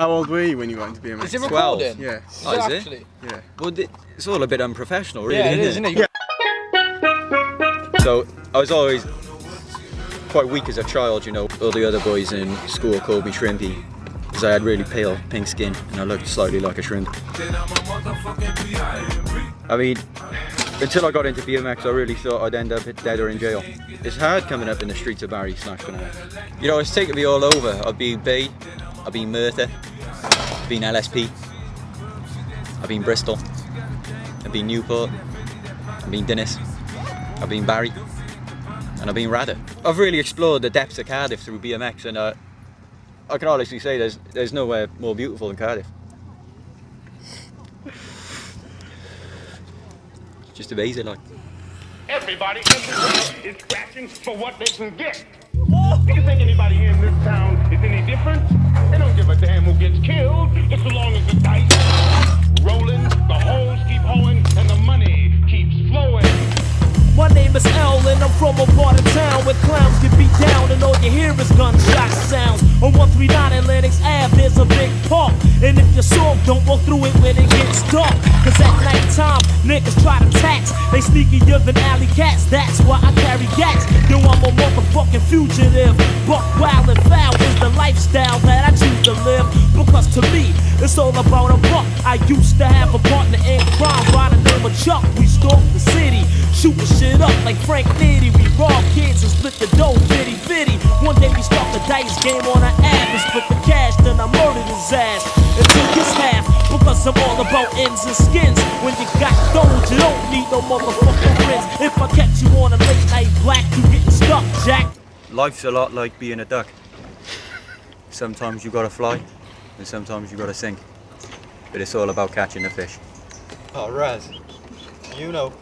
How old were you when you got into BMX? Is it Twelve. Yeah, Oh, is it? actually? yeah. Well, it's all a bit unprofessional, really, Yeah, it is, isn't isn't it? So I was always quite weak as a child, you know. All the other boys in school called me Shrimpy because I had really pale pink skin and I looked slightly like a shrimp. I mean, until I got into BMX, I really thought I'd end up dead or in jail. It's hard coming up in the streets of Barry snatch banana. You know, it's taken me all over. I've been Bay, I've been Merthyr, I've been LSP, I've been Bristol, I've been Newport, I've been Dennis, I've been Barry, and I've been Radyr. I've really explored the depths of Cardiff through BMX, and uh, I can honestly say there's there's nowhere more beautiful than Cardiff. It's just amazing, like. Everybody everywhere is scratching for what they can get. Do you think anybody here of where clowns get beat down and all you hear is gunshot sounds. On 139 Atlantic Ave, there's a big park. And if you're soft, don't walk through it when it gets dark. Cause at night time, niggas try to tax. They sneakier than alley cats, that's why I carry gats. Yo, I'm a motherfucking fugitive. Buck wild and foul is the lifestyle that I choose to live. Because to me, it's all about a buck. I used to have a partner in crime by the name of Chuck. We stalked the city, shooting shit up like Frank Nitty. We rob kids and split the dough, fitty fitty. One day we start the dice game on an app and split the cash, then I murdered his ass and took his half. Because I'm all about ends and skins. When you got those, you don't need no motherfucking friends. If I catch you on a late night black, you getting stuck, Jack. Life's a lot like being a duck. Sometimes you gotta fly, and sometimes you gotta sink. But it's all about catching the fish. Oh, Raz, you know,